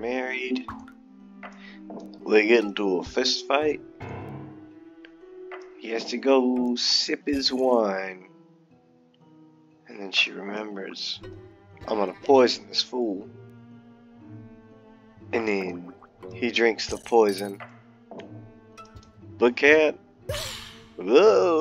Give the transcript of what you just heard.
married. They get into a fist fight. He has to go sip his wine. And then she remembers, I'm gonna poison this fool. And then he drinks the poison. But cat. Whoa.